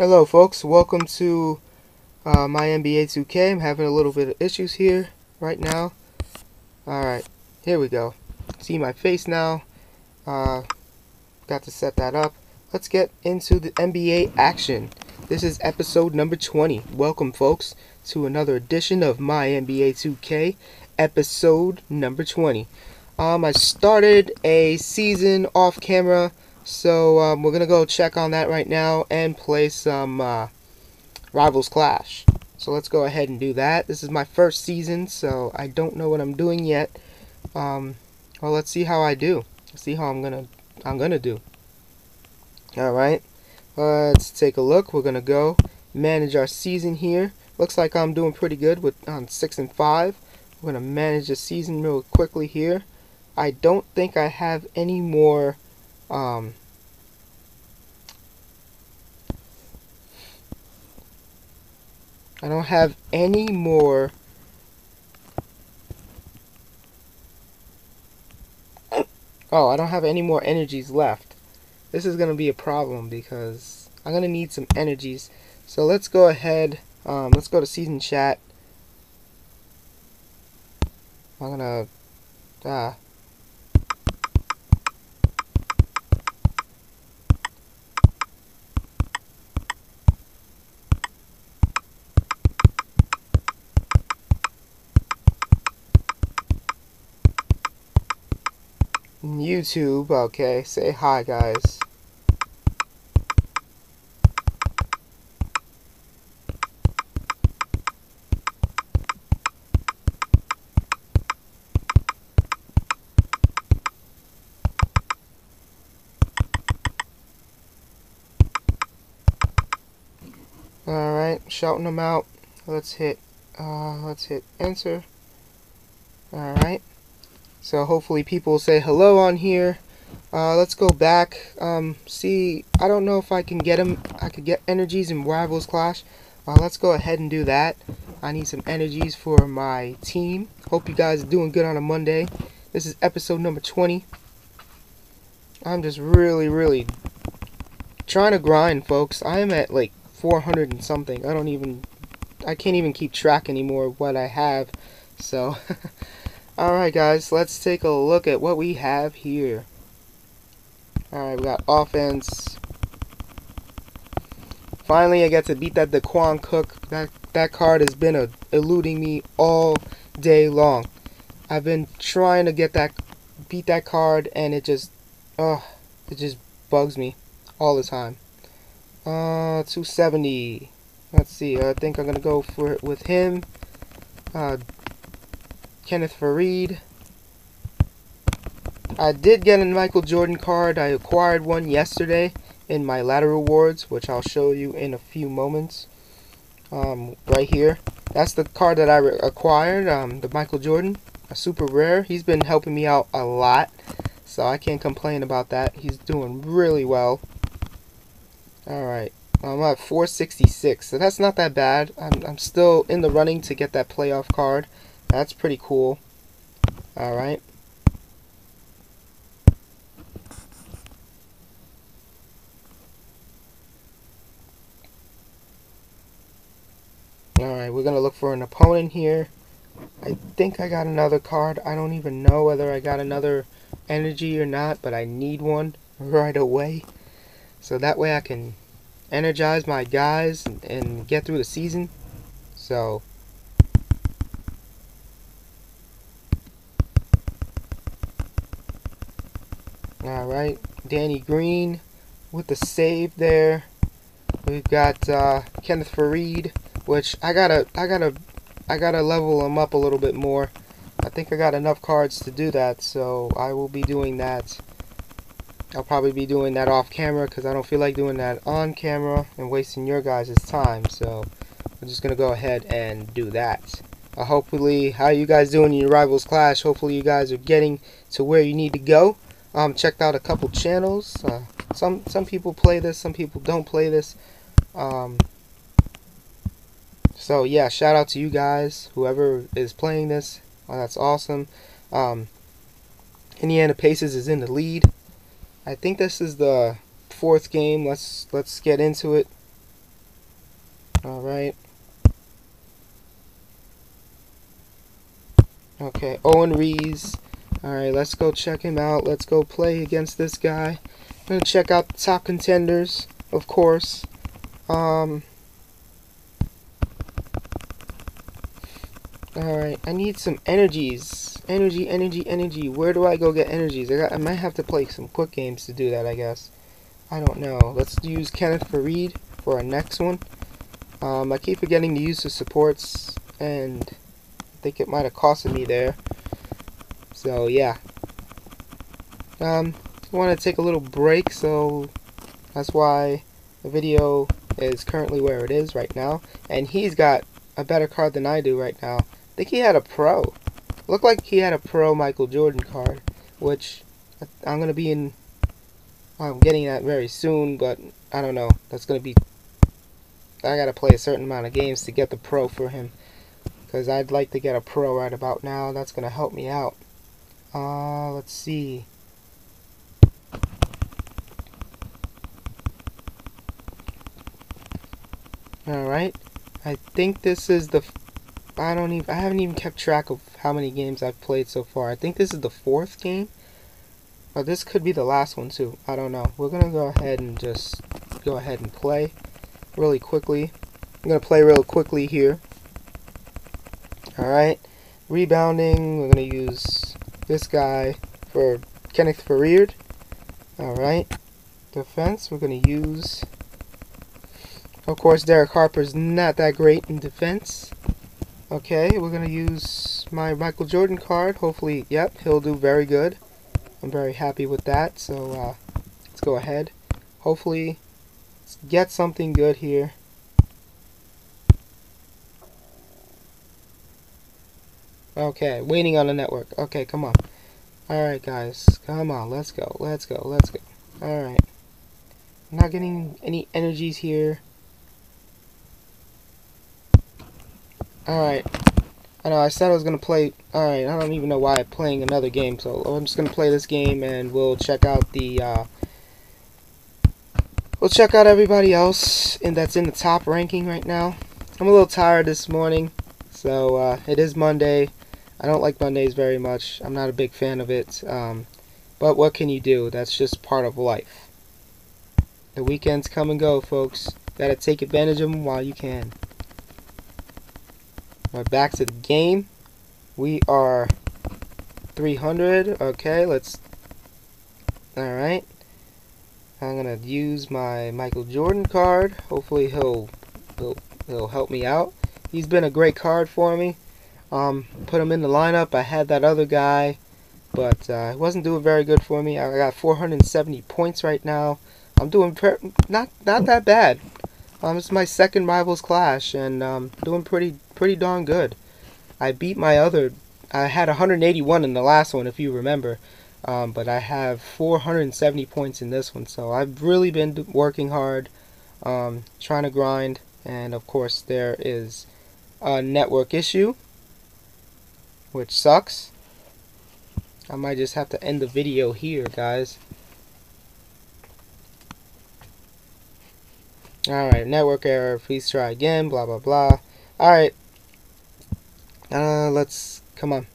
Hello folks, welcome to uh, my NBA 2K. I'm having a little bit of issues here right now. Alright, here we go. See my face now. Uh, got to set that up. Let's get into the NBA action. This is episode number 20. Welcome folks to another edition of my NBA 2K, episode number 20. Um, I started a season off camera so um, we're going to go check on that right now and play some uh, Rivals Clash. So let's go ahead and do that. This is my first season, so I don't know what I'm doing yet. Um, well, let's see how I do. Let's see how I'm gonna I'm gonna do. All right, let's take a look. We're gonna go manage our season here. Looks like I'm doing pretty good with on six and five. We're gonna manage the season real quickly here. I don't think I have any more um, I don't have any more Oh, I don't have any more energies left. This is going to be a problem because I'm going to need some energies. So let's go ahead. Um, let's go to season chat. I'm going to... Ah, YouTube, okay, say hi guys. Alright, shouting them out. Let's hit, uh, let's hit enter. Alright. So hopefully people will say hello on here. Uh, let's go back. Um, see, I don't know if I can get them. I could get energies in Rivals Clash. Uh, let's go ahead and do that. I need some energies for my team. Hope you guys are doing good on a Monday. This is episode number 20. I'm just really, really trying to grind, folks. I am at like 400 and something. I don't even, I can't even keep track anymore of what I have. So, Alright guys, let's take a look at what we have here. Alright, we got offense. Finally, I get to beat that Daequan Cook. That, that card has been eluding me all day long. I've been trying to get that, beat that card, and it just, oh, it just bugs me all the time. Uh, 270. Let's see, I think I'm to go for it with him. Uh, Kenneth Faried. I did get a Michael Jordan card. I acquired one yesterday in my ladder rewards, which I'll show you in a few moments. Um, right here. That's the card that I acquired, um, the Michael Jordan, a super rare. He's been helping me out a lot, so I can't complain about that. He's doing really well. Alright, I'm at 466, so that's not that bad. I'm, I'm still in the running to get that playoff card. That's pretty cool. Alright. Alright, we're going to look for an opponent here. I think I got another card. I don't even know whether I got another energy or not, but I need one right away. So that way I can energize my guys and, and get through the season. So, Alright, Danny Green with the save there. We've got uh, Kenneth Faried, which I gotta, I gotta, I gotta level him up a little bit more. I think I got enough cards to do that, so I will be doing that. I'll probably be doing that off camera because I don't feel like doing that on camera and wasting your guys' time. So I'm just gonna go ahead and do that. Uh, hopefully, how you guys doing in your rivals clash? Hopefully, you guys are getting to where you need to go. Um, checked out a couple channels. Uh, some some people play this, some people don't play this. Um, so yeah, shout out to you guys, whoever is playing this. Oh, that's awesome. Um, Indiana Pacers is in the lead. I think this is the fourth game. Let's let's get into it. Alright. Okay, Owen Rees. Alright, let's go check him out. Let's go play against this guy. I'm gonna check out the top contenders, of course. Um. Alright, I need some energies. Energy, energy, energy. Where do I go get energies? I, got, I might have to play some quick games to do that, I guess. I don't know. Let's use Kenneth Faried for our next one. Um, I keep forgetting to use the supports, and I think it might have costed me there. So, yeah. Um, I want to take a little break, so that's why the video is currently where it is right now. And he's got a better card than I do right now. I think he had a pro. Looked like he had a pro Michael Jordan card, which I'm going to be in... I'm getting that very soon, but I don't know. That's going to be I gotta play a certain amount of games to get the pro for him. Because I'd like to get a pro right about now. That's gonna help me out. Uh, let's see. Alright. I think this is the... I don't even... I haven't even kept track of how many games I've played so far. I think this is the fourth game. But this could be the last one too. I don't know. We're gonna go ahead and just go ahead and play really quickly. I'm going to play real quickly here. Alright. Rebounding, we're going to use this guy for Kenneth Faried. Alright. Defense, we're going to use... Of course, Derek Harper's not that great in defense. Okay, we're going to use my Michael Jordan card. Hopefully, yep, he'll do very good. I'm very happy with that. So, uh, let's go ahead. Hopefully, Let's get something good here. Okay, waiting on the network. Okay, come on. Alright, guys. Come on, let's go. Let's go. Let's go. Alright. Not getting any energies here. Alright. I know, I said I was going to play... Alright, I don't even know why I'm playing another game, so I'm just going to play this game and we'll check out the... Uh, We'll check out everybody else and that's in the top ranking right now. I'm a little tired this morning, so uh, it is Monday. I don't like Mondays very much. I'm not a big fan of it. Um, but what can you do? That's just part of life. The weekends come and go, folks. Gotta take advantage of them while you can. Right, back to the game. We are 300. Okay, let's... Alright. I'm gonna use my Michael Jordan card. Hopefully he'll he'll, he'll help me out. He's been a great card for me. Um, put him in the lineup. I had that other guy, but uh, it wasn't doing very good for me. I got 470 points right now. I'm doing not not that bad. Um, it's my second Rivals Clash, and um, doing pretty pretty darn good. I beat my other. I had 181 in the last one, if you remember. Um, but I have 470 points in this one, so I've really been working hard, um, trying to grind, and of course there is a network issue, which sucks. I might just have to end the video here, guys. Alright, network error, please try again, blah blah blah. Alright, uh, let's, come on.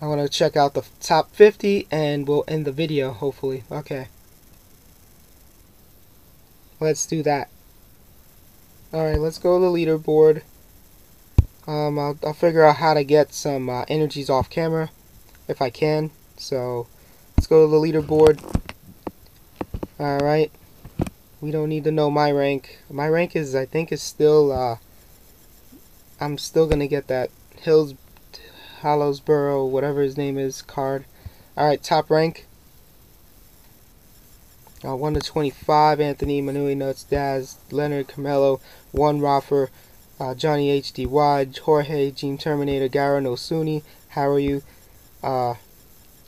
I want to check out the top 50 and we'll end the video hopefully. Okay. Let's do that. Alright, let's go to the leaderboard. Um, I'll, I'll figure out how to get some uh, energies off camera if I can. So, let's go to the leaderboard. Alright. We don't need to know my rank. My rank is, I think, is still, uh, I'm still going to get that Hills Hollowsboro, whatever his name is, card. Alright, top rank. Uh, 1 to 25, Anthony, Manui, Nuts, Daz, Leonard, Carmelo, 1, Roffer, uh, Johnny HDY, Jorge, Gene Terminator, Gara How are you? Uh,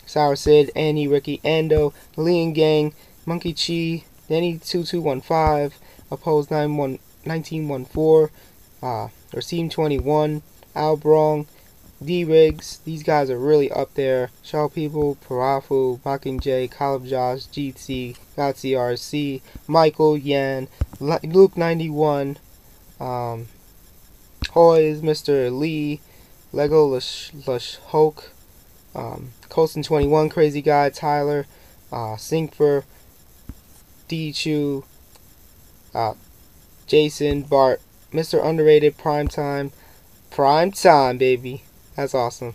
Sour Sid, Annie, Ricky, Ando, Lean Gang, Monkey Chi, Danny 2215, Opposed 1914, uh, Racine 21, Al Brong, D-Rigs, these guys are really up there. Shaw People, Parafu, Mockingjay, Caleb Josh, GT, Gotsy RC, Michael, Yan, Luke91, Um, Hoy is Mr. Lee, Lego Lush, Lush Hulk, um, Colson 21, Crazy Guy, Tyler, uh, Sinkfer, D Chu, uh, Jason, Bart, Mr. Underrated, Prime Time, Prime Time, baby. That's awesome.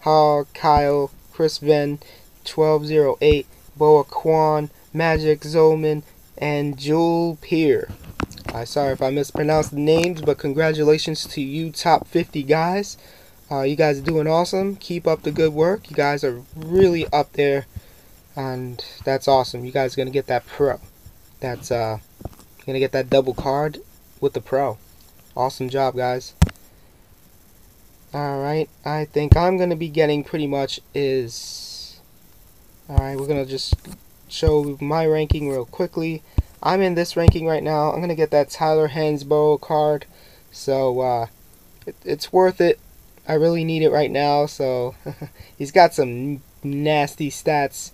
Hall, Kyle, Chris Venn, 1208, Boa Kwan, Magic Zoman, and Jewel Pier. Uh, sorry if I mispronounced the names, but congratulations to you top 50 guys. Uh, you guys are doing awesome. Keep up the good work. You guys are really up there, and that's awesome. You guys are gonna get that pro. That's uh, gonna get that double card with the pro. Awesome job, guys. Alright, I think I'm gonna be getting pretty much is. Alright, we're gonna just show my ranking real quickly. I'm in this ranking right now. I'm gonna get that Tyler Hansbrough card, so uh, it, it's worth it. I really need it right now. So he's got some nasty stats.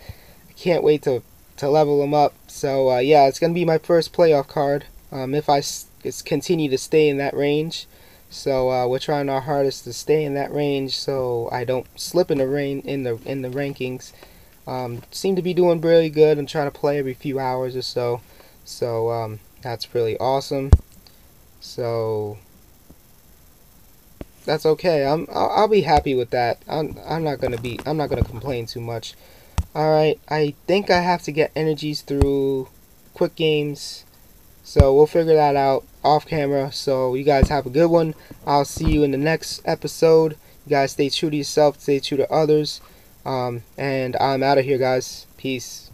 I can't wait to to level him up. So uh, yeah, it's gonna be my first playoff card. Um, if I continue to stay in that range. So uh, we're trying our hardest to stay in that range, so I don't slip in the rain in the in the rankings. Um, seem to be doing really good. I'm trying to play every few hours or so. So um, that's really awesome. So that's okay. I'm I'll, I'll, be happy with that. I'm I'm not gonna be I'm not gonna complain too much. All right, I think I have to get energies through quick games. So we'll figure that out off camera. So you guys have a good one. I'll see you in the next episode. You guys stay true to yourself, stay true to others. Um, and I'm out of here, guys. Peace.